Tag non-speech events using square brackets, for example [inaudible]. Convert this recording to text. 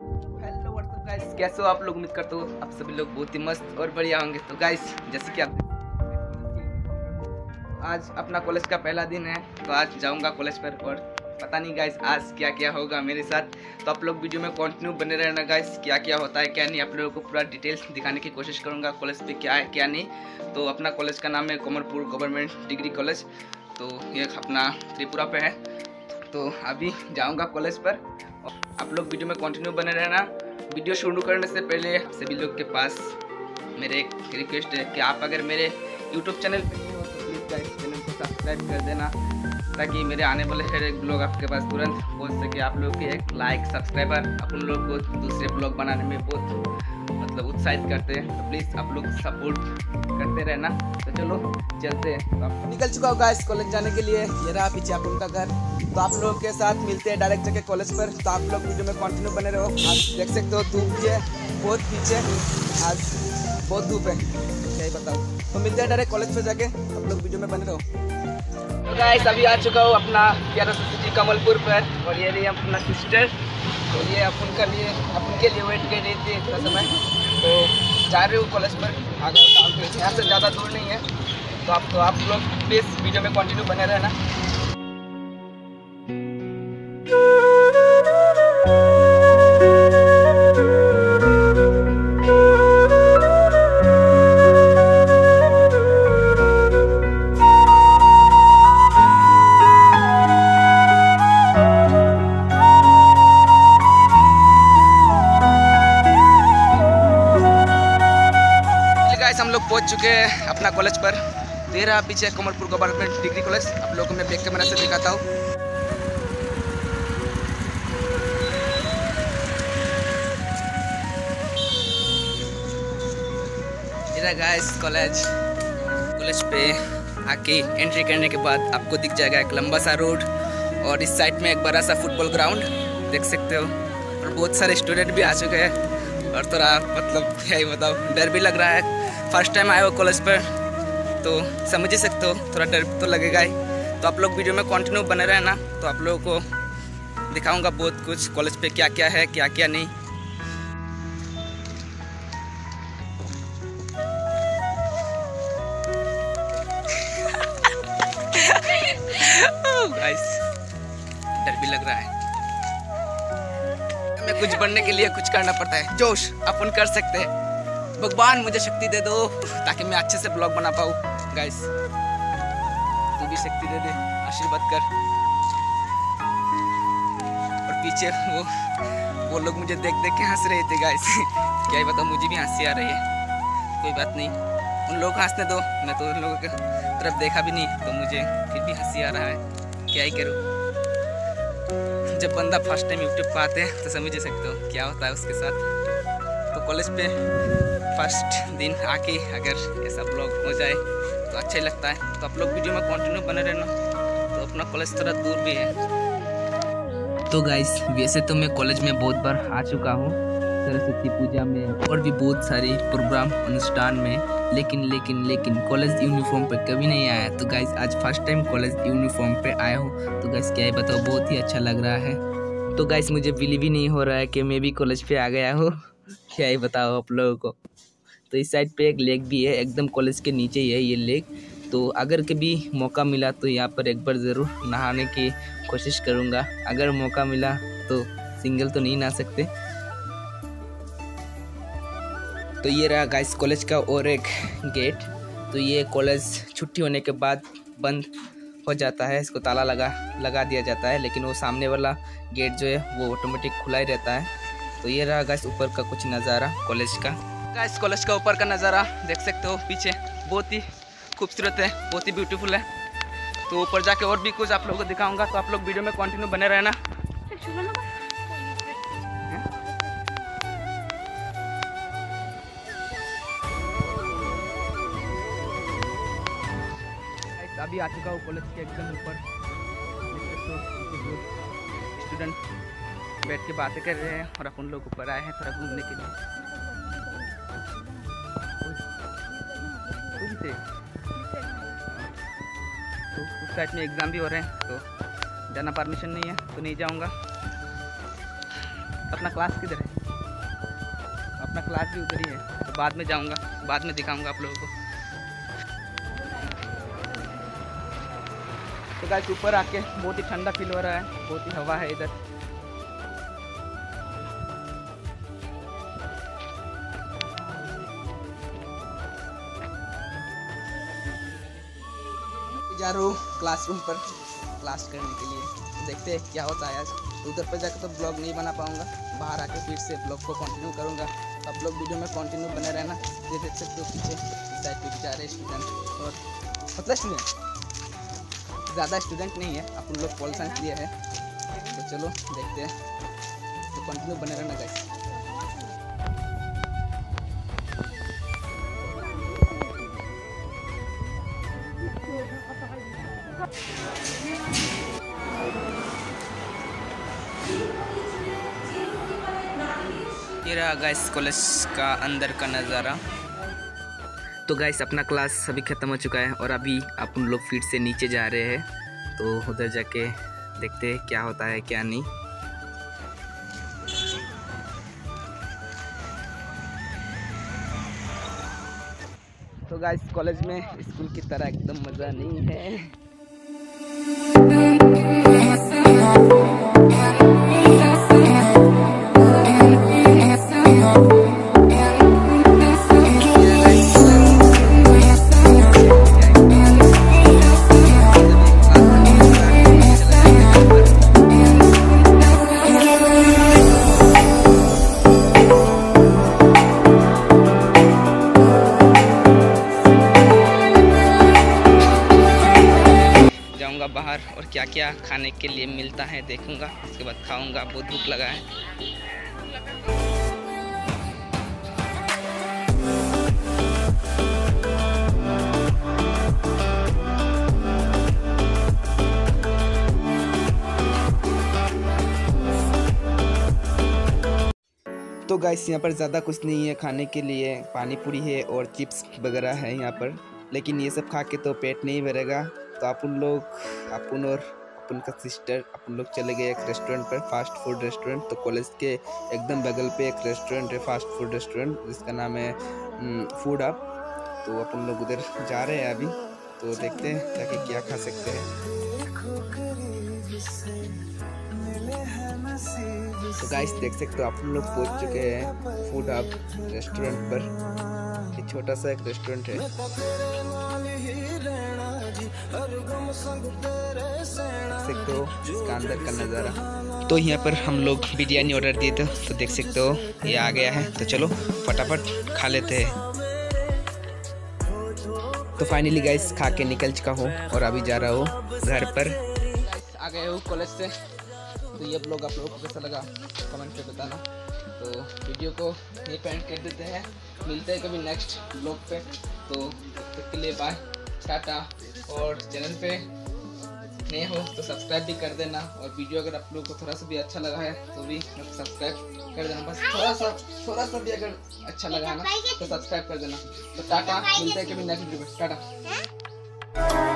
Hello what's up guys कैसे हो आप लोग? उम्मीद करते हो आप सभी लोग बहुत ही मस्त और बढ़िया होंगे। तो गाइस जैसे कि आप आज अपना कॉलेज का पहला दिन है तो आज जाऊँगा कॉलेज पर और पता नहीं गाइस आज क्या क्या होगा मेरे साथ। तो आप लोग वीडियो में कंटिन्यू बने रहना गाइस क्या क्या होता है, क्या नहीं, आप लोगों को पूरा डिटेल्स दिखाने की कोशिश करूँगा कॉलेज पे क्या है, क्या नहीं। तो अपना कॉलेज का नाम है कोमरपुर गवर्नमेंट डिग्री कॉलेज तो ये अपना त्रिपुरा पे है। तो अभी जाऊँगा कॉलेज पर। आप लोग वीडियो में कंटिन्यू बने रहना। वीडियो शुरू करने से पहले सभी लोग के पास मेरे एक रिक्वेस्ट है कि आप अगर मेरे यूट्यूब चैनल पर नहीं हो तो प्लीज़ गाइस चैनल को सब्सक्राइब कर देना, ताकि मेरे आने वाले हर एक ब्लॉग आपके पास तुरंत पहुँच सके। आप लोग के एक लाइक सब्सक्राइबर अपन लोग को दूसरे ब्लॉग बनाने में बहुत मतलब उत्साहित करते हैं। तो प्लीज़ आप लोग सपोर्ट करते रहना। तो चलो चलते हैं। तो निकल चुका होगा इस कॉलेज जाने के लिए। ये रहा पीछे आप उनका घर। तो आप लोगों के साथ मिलते हैं डायरेक्ट जाके कॉलेज पर। तो आप लोग वीडियो में कंटिन्यू बने रहो। आप देख सकते हो धूप भी है बहुत पीछे। आज बहुत धूप है क्या ही बताओ तो मिलते हैं डायरेक्ट कॉलेज पर जाके। आप लोग वीडियो में बने रहो। तो गाइस अभी आ चुका हूँ अपना प्यारा सिटी कमलपुर पर। और ये रही अपना सिस्टर तो ये आप उनका लिए, आप उनके लिए वेट कर रहे थे इतना समय। तो जा रहे हो कॉलेज पर, आगे यहाँ से ज़्यादा दूर नहीं है। तो आप तो आप लोग प्लीज़ वीडियो में कंटिन्यू बने रहना। चुके हैं अपना कॉलेज पर। दे रहा पीछे कमलपुर गवर्नमेंट डिग्री कॉलेज आप लोगों को मैं बैक कैमरा से दिखाता हूँ। गाइस कॉलेज कॉलेज पे आके एंट्री करने के बाद आपको दिख जाएगा एक लंबा सा रोड और इस साइड में एक बड़ा सा फुटबॉल ग्राउंड देख सकते हो। और बहुत सारे स्टूडेंट भी आ चुके हैं। और थोड़ा मतलब क्या ही बताओ डर भी लग रहा है। फ़र्स्ट टाइम आए हो कॉलेज पर तो समझ ही सकते हो, थोड़ा डर तो लगेगा ही। तो आप लोग वीडियो में कंटिन्यू बने रहना तो आप लोगों को दिखाऊँगा बहुत कुछ कॉलेज पे क्या क्या है क्या क्या नहीं [laughs] डर भी लग रहा है। हमें कुछ बनने के लिए कुछ करना पड़ता है। जोश अपन कर सकते हैं। भगवान, मुझे शक्ति दे दो, ताकि मैं अच्छे से ब्लॉग बना पाऊँ। गाइस तू भी शक्ति दे दे, आशीर्वाद कर। और पीछे वो वो लोग मुझे देख देख के हंस रहे थे गाइस क्या ही बताऊँ, मुझे भी हँसी आ रही है। कोई बात नहीं। उन लोग हंसने दो, मैं तो उन लोगों की तरफ़ देखा भी नहीं तो मुझे फिर भी हँसी आ रहा है। क्या ही करूँ? जब बंदा फ़र्स्ट टाइम यूट्यूब पर आते हैं तो समझ ही सकते हो क्या होता है उसके साथ। तो कॉलेज पे फ़र्स्ट दिन आके अगर ऐसा ब्लॉग हो जाए तो अच्छा ही लगता है। तो आप लोग वीडियो में कंटिन्यू बने रहना। तो अपना कॉलेज थोड़ा दूर भी है। तो गाइस वैसे तो मैं कॉलेज में बहुत बार आ चुका हूँ। सरस्वती पूजा में। और भी बहुत सारे प्रोग्राम अनुष्ठान में। लेकिन लेकिन लेकिन कॉलेज यूनिफॉर्म पे कभी नहीं आया। तो गाइज़ आज फ़र्स्ट टाइम कॉलेज यूनिफॉर्म पे आया हूँ। तो गाइज़ क्या ही बताओ बहुत ही अच्छा लग रहा है। तो गाइज़ मुझे बिलीव ही नहीं हो रहा है कि मैं भी कॉलेज पे आ गया हूँ। [laughs] क्या ही बताओ आप लोगों को। तो इस साइड पे एक लेक भी है, एकदम कॉलेज के नीचे ही है ये लेक तो अगर कभी मौका मिला तो यहाँ पर एक बार ज़रूर नहाने की कोशिश करूँगा। अगर मौका मिला तो सिंगल तो नहीं नहा सकते। तो ये रहा गाइस कॉलेज का और एक गेट तो ये कॉलेज छुट्टी होने के बाद बंद हो जाता है इसको ताला लगा लगा दिया जाता है लेकिन वो सामने वाला गेट जो है वो ऑटोमेटिक खुला ही रहता है. तो ये रहा गाइस ऊपर का कुछ नज़ारा कॉलेज का. गाइस कॉलेज का ऊपर का नज़ारा देख सकते हो पीछे बहुत ही खूबसूरत है बहुत ही ब्यूटीफुल है. तो ऊपर जाके और भी कुछ आप लोगों को दिखाऊँगा तो आप लोग वीडियो में कंटिन्यू बने रहना. अभी आ चुका हूँ कॉलेज के एकदम ऊपर। स्टूडेंट बैठ के बातें कर रहे हैं और अपन लोग ऊपर आए हैं थोड़ा घूमने के लिए। तो उस साइड में एग्ज़ाम भी हो रहे हैं तो जाना परमिशन नहीं है तो नहीं जाऊँगा। अपना क्लास किधर है? अपना क्लास भी उधर ही है तो बाद में जाऊँगा, बाद में दिखाऊँगा आप लोगों को। गाइस, ऊपर आके बहुत ही ठंडा फील हो रहा है, बहुत ही हवा है इधर। जा रहा हूँ क्लासरूम पर क्लास करने के लिए। देखते हैं क्या होता है आज। उधर पर जाकर तो ब्लॉग नहीं बना पाऊँगा। बाहर आके फिर से ब्लॉग को कंटिन्यू करूँगा। आप लोग वीडियो में कंटिन्यू बने रहना। देख सकते हो पीछे साइड पे जा रहे स्टूडेंट और मतलब स्टूडेंट ज़्यादा स्टूडेंट नहीं है अपन लोग पॉल साइंस लिए है। तो चलो, देखते हैं। तो कंटिन्यू बने रहना गाइस ये रहा गाइस कॉलेज का अंदर का नज़ारा। तो गाइस अपना क्लास अभी ख़त्म हो चुका है और अभी आप उन लोग फिर से नीचे जा रहे हैं। तो उधर जाके देखते हैं क्या होता है, क्या नहीं। तो गाइस कॉलेज में स्कूल की तरह एकदम मज़ा नहीं है। बाहर और क्या क्या खाने के लिए मिलता है देखूँगा। उसके बाद खाऊँगा, बहुत भूख लगा है। तो गाइस यहाँ पर ज़्यादा कुछ नहीं है खाने के लिए। पानी पूरी है और चिप्स वगैरह है यहाँ पर। लेकिन ये सब खा के तो पेट नहीं भरेगा। तो अपन लोग अपन और अपन का सिस्टर अपन लोग चले गए एक रेस्टोरेंट पर फास्ट फ़ूड रेस्टोरेंट तो कॉलेज के एकदम बगल पे एक रेस्टोरेंट है फास्ट फ़ूड रेस्टोरेंट जिसका नाम है फ़ूड अप तो अपन लोग उधर जा रहे हैं अभी तो देखते हैं ताकि क्या खा सकते हैं। तो गाइस देख सकते हो आप लोग पहुँच चुके हैं फ़ूड हब रेस्टोरेंट पर। ये छोटा सा एक रेस्टोरेंट है। सकते हो इसका अंदर का नज़ारा। तो यहाँ पर हम लोग बिरयानी ऑर्डर दिए थे तो देख सकते हो, ये आ गया है। तो चलो, फटाफट खा लेते हैं। तो फाइनली गाइस खा के निकल चुका हो और अभी जा रहा हो घर पर। आ गए हो कॉलेज से। तो ये ब्लॉग आप लोगों को कैसा लगा? कमेंट पे बताना। तो वीडियो को यहीं पे एंड कर देते हैं। मिलते हैं कभी नेक्स्ट ब्लॉग पे। तो तब तक के लिए बाय टाटा और चैनल पे नए हो तो सब्सक्राइब भी कर देना और वीडियो अगर आप लोगों को थोड़ा सा भी अच्छा लगा है तो भी सब्सक्राइब कर देना बस थोड़ा सा थोड़ा सा भी अगर अच्छा लगा है ना तो सब्सक्राइब कर देना। तो टाटा, मिलते हैं कभी नेक्स्ट वीडियो टाटा।